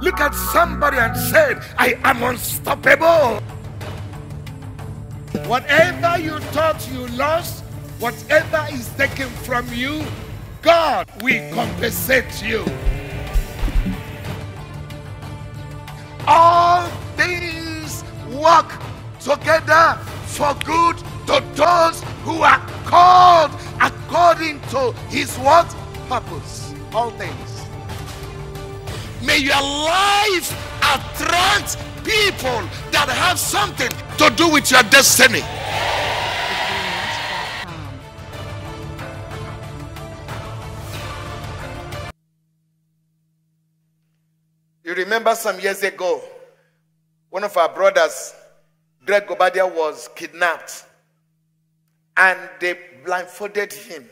Look at somebody and say, I am unstoppable. Whatever you thought you lost, whatever is taken from you, God will compensate you. All things work together for good to those who are called according to his what? Purpose. All things. May your life attract people that have something to do with your destiny. You remember some years ago, one of our brothers, Greg Obadia, was kidnapped and they blindfolded him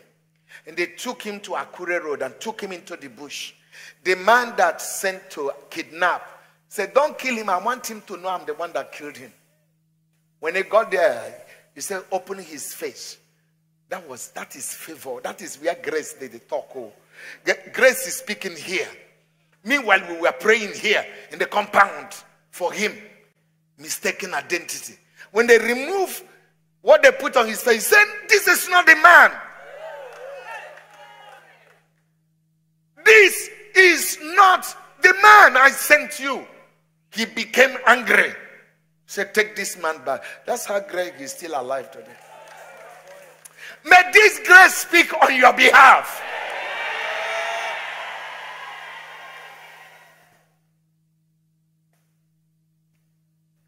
and they took him to Akure Road and took him into the bush. The man that sent to kidnap said, Don't kill him. I want him to know I'm the one that killed him. When he got there, he said, Open his face. That was that is favor. That is where grace did the talk. Oh. Grace is speaking here. Meanwhile, we were praying here in the compound for him. Mistaken identity. When they remove what they put on his face, said, This is not the man. This not the man I sent you. He became angry. Said, Take this man back. That's how Greg is still alive today. May this grace speak on your behalf.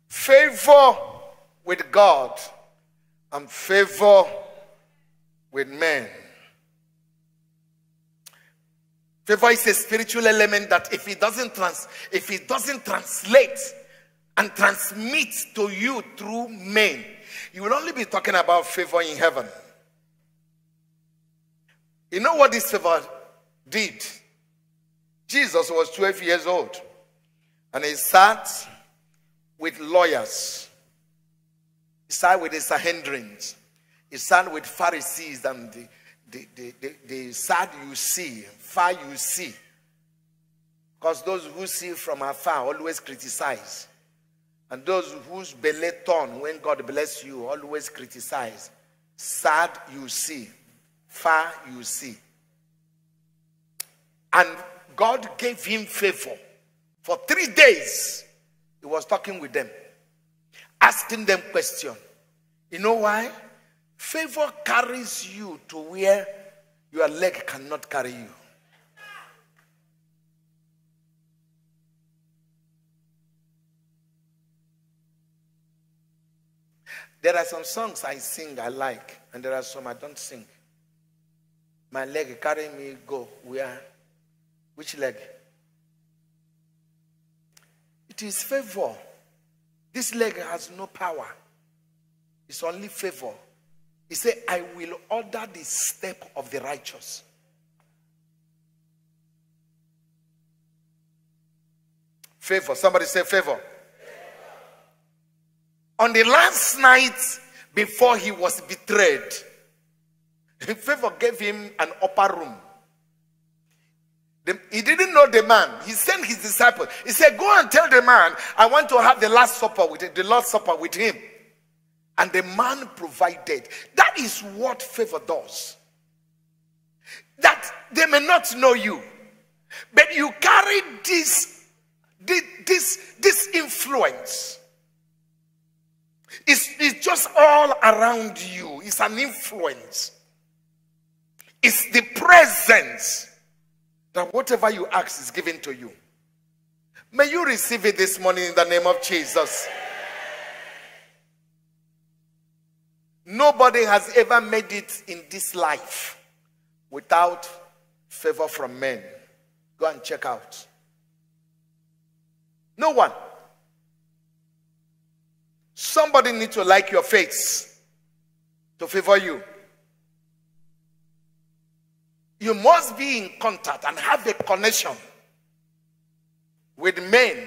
favor with God and favor with men. Favor is a spiritual element that if it doesn't trans if it doesn't translate and transmit to you through men, you will only be talking about favor in heaven. You know what this favor did? Jesus was 12 years old and he sat with lawyers. He sat with the Sanhedrins. He sat with Pharisees and the, the, the, the, sad you see, far you see. Because those who see from afar always criticize. And those whose belly turn when God bless you always criticize. Sad you see, far you see. And God gave him favor for three days. He was talking with them, asking them questions. You know why? Favor carries you to where your leg cannot carry you. There are some songs I sing I like, and there are some I don't sing. My leg carry me go where? Which leg? It is favor. This leg has no power. It's only favor. He said, I will order the step of the righteous. Favor. Somebody say favor. favor. On the last night before he was betrayed, favor gave him an upper room. He didn't know the man. He sent his disciple. He said, Go and tell the man, I want to have the last supper with him, the Lord's supper with him. And the man provided. That is what favor does. That they may not know you, but you carry this, this, this, influence. It's, it's just all around you. It's an influence. It's the presence that whatever you ask is given to you. May you receive it this morning in the name of Jesus. Nobody has ever made it in this life without favor from men. Go and check out. No one. Somebody need to like your face to favor you. You must be in contact and have a connection with men,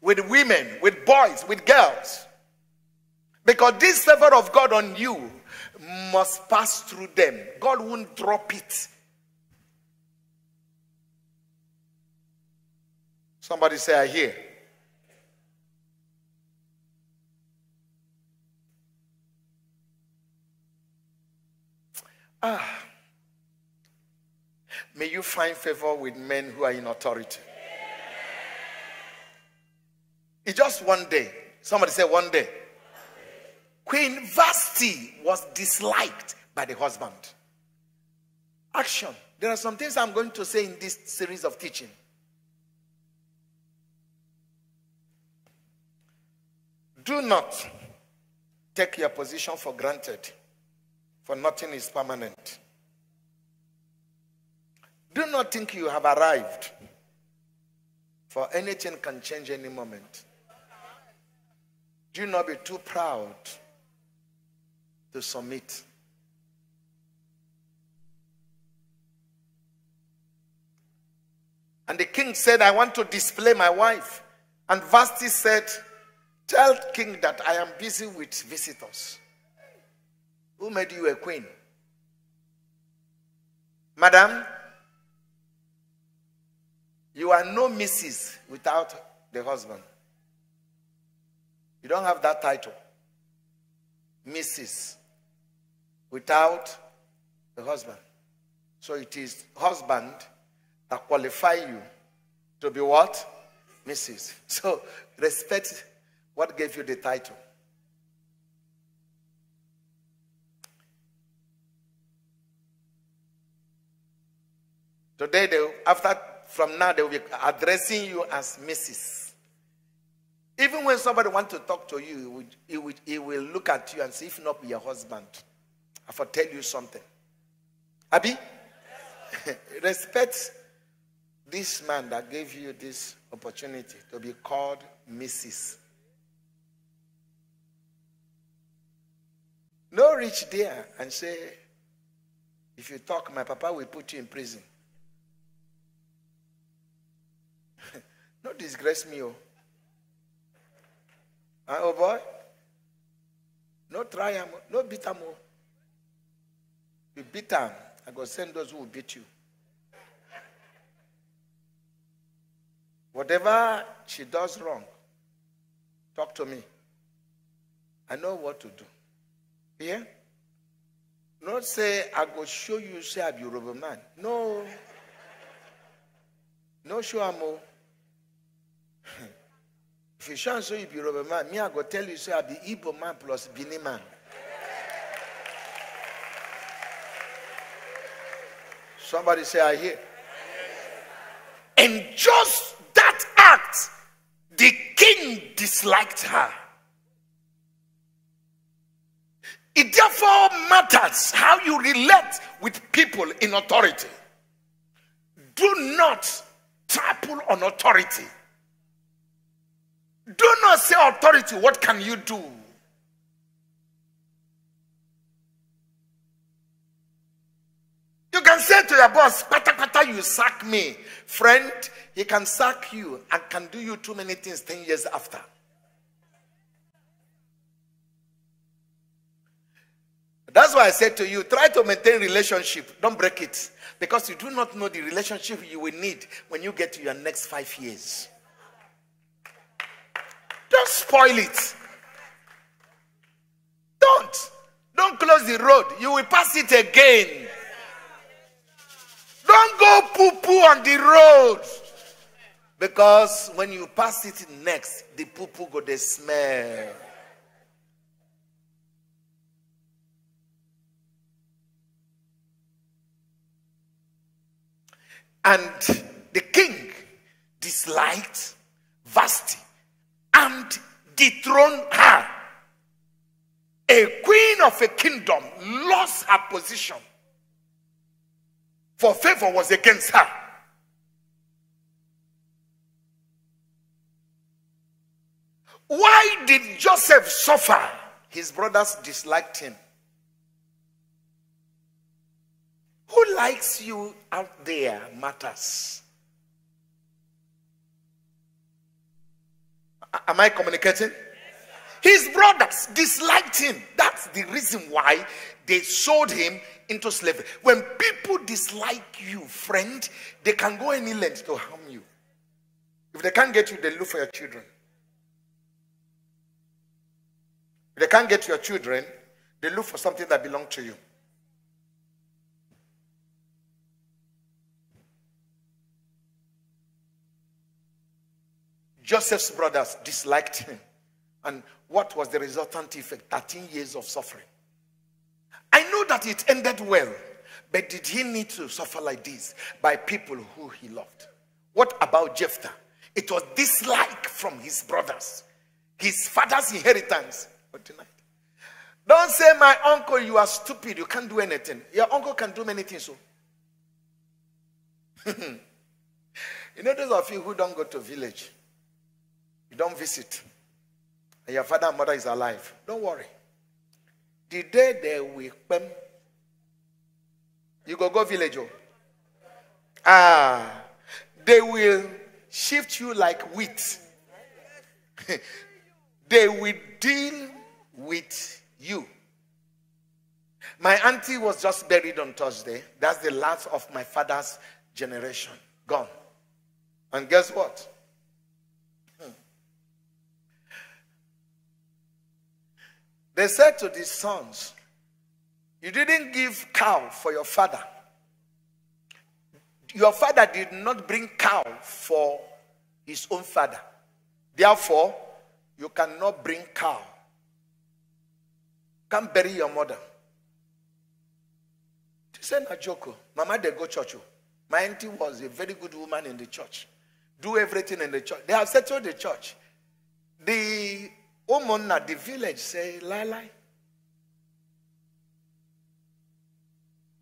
with women, with boys, with girls. Because this favor of God on you must pass through them. God won't drop it. Somebody say, I hear. Ah. May you find favor with men who are in authority. It's just one day. Somebody say one day. Queen Vashti was disliked by the husband. Action. There are some things I'm going to say in this series of teaching. Do not take your position for granted, for nothing is permanent. Do not think you have arrived, for anything can change any moment. Do not be too proud to submit. And the king said, I want to display my wife. And Vasti said, Tell king that I am busy with visitors. Who made you a queen? Madam, you are no Mrs. without the husband. You don't have that title. Mrs. Without the husband. So it is husband that qualify you to be what? Mrs. So respect what gave you the title. Today, they, after from now, they will be addressing you as Mrs. Even when somebody wants to talk to you, he will, he he will look at you and say, if not be your husband, I will tell you something. Abby, respect this man that gave you this opportunity to be called Mrs. No reach there and say, if you talk, my papa will put you in prison. no disgrace me, oh. Uh, oh boy. No try him, no beat him. Oh. You beat him, I go send those who will beat you. Whatever she does wrong, talk to me. I know what to do. Yeah? Not say, I go show you, say, I'm Yoruba man. No. No show am If you show so you be Yoruba man, me, I go tell you, say, I be Igbo man plus Bini man. Somebody say, I hear. And just that act, the king disliked her. It therefore matters how you relate with people in authority. Do not trample on authority. Do not say authority, what can you do? You can say to your boss, pata pata, you sack me. Friend, he can sack you and can do you too many things 10 years after. That's why I said to you, try to maintain relationship. Don't break it. Because you do not know the relationship you will need when you get to your next five years. Don't spoil it. Don't. Don't close the road. You will pass it again. Don't go poo poo on the road. Because when you pass it next, the poo poo go the smell. And the king disliked Vasti and dethroned her. A queen of a kingdom lost her position, for favor was against her. Why did Joseph suffer? His brothers disliked him. Who likes you out there matters. Am I communicating? His brothers disliked him. That's the reason why they sold him into slavery. When people dislike you, friend, they can go any length to harm you. If they can't get you, they look for your children. If they can't get your children, they look for something that belongs to you. Joseph's brothers disliked him. And what was the resultant effect? 13 years of suffering. I know that it ended well, but did he need to suffer like this by people who he loved? What about Jephthah? It was dislike from his brothers, his father's inheritance. Don't say, My uncle, you are stupid, you can't do anything. Your uncle can do many things. Oh. So. you know, those of you who don't go to village, you don't visit, and your father and mother is alive, don't worry. The day they will come, you go go village. Oh. Ah, they will shift you like wheat. they will deal with you. My auntie was just buried on Thursday. That's the last of my father's generation. Gone. And guess what? They said to these sons, You didn't give cow for your father. Your father did not bring cow for his own father. Therefore, you cannot bring cow. Can't bury your mother. She said, Najoko, Mama, they go church. Oh. My auntie was a very good woman in the church. Do everything in the church. They have settled the church. The woman at the village say, lie.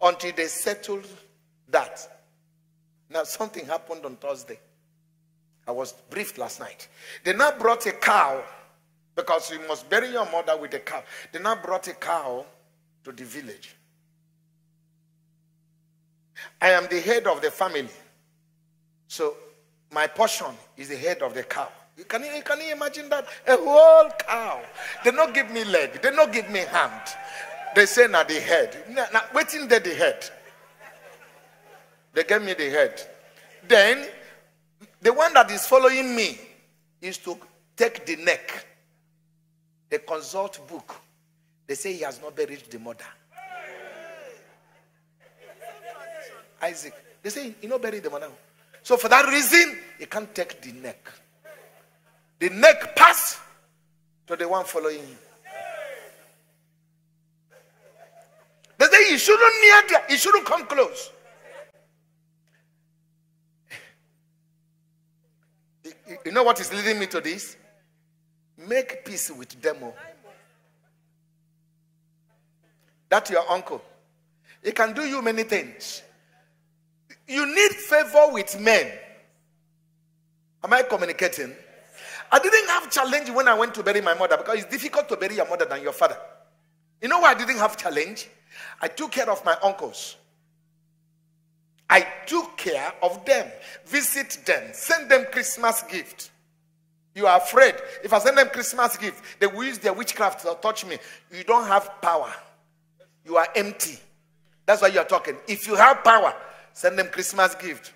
Until they settled that. Now, something happened on Thursday. I was briefed last night. They now brought a cow because you must bury your mother with a cow. They now brought a cow to the village. I am the head of the family. So my portion is the head of the cow. Can you, can you imagine that? A whole cow. They not give me leg. They not give me hand. They say now the head. Now, now waiting there the head. They gave me the head. Then, the one that is following me is to take the neck. They consult book. They say he has not buried the mother. Isaac. They say he not buried the mother. So for that reason, he can't take the neck. The neck pass to the one following him. They say you shouldn't near there. you shouldn't come close. You know what is leading me to this? Make peace with them. Oh. All. That's your uncle. He can do you many things. You need favor with men. Am I communicating? I didn't have challenge when I went to bury my mother because it's difficult to bury your mother than your father. You know why I didn't have challenge? I took care of my uncles. I took care of them, visit them, send them Christmas gift. You are afraid. If I send them Christmas gift, they will use their witchcraft to touch me. You don't have power. You are empty. That's why you are talking. If you have power, send them Christmas gift.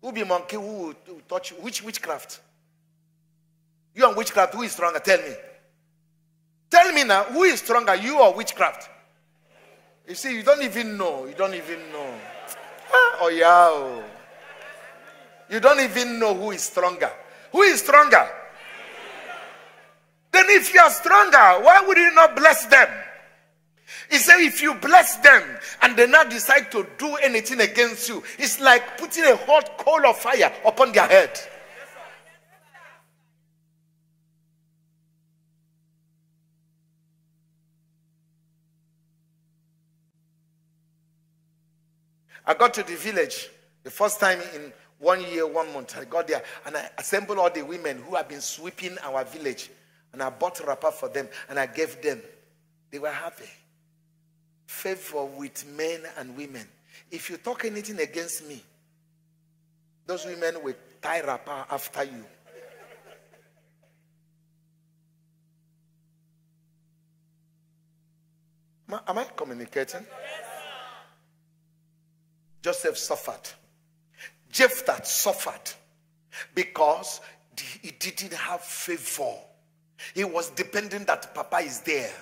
Who be monkey? Who will touch you? Which witchcraft? You and witchcraft, who is stronger? Tell me. Tell me now, who is stronger, you or witchcraft? You see, you don't even know. You don't even know. Ah, oh, yeah. Oh. You don't even know who is stronger. Who is stronger? Then, if you are stronger, why would you not bless them? He said, if you bless them and they now decide to do anything against you, it's like putting a hot coal of fire upon their head. I got to the village the first time in one year, one month. I got there and I assembled all the women who have been sweeping our village. And I bought a wrapper for them and I gave them. They were happy. Favor with men and women. If you talk anything against me, those women will tie wrapper after you. Am I communicating? Joseph suffered. Jephthah suffered. because he didn't have favor. He was depending that Papa is there.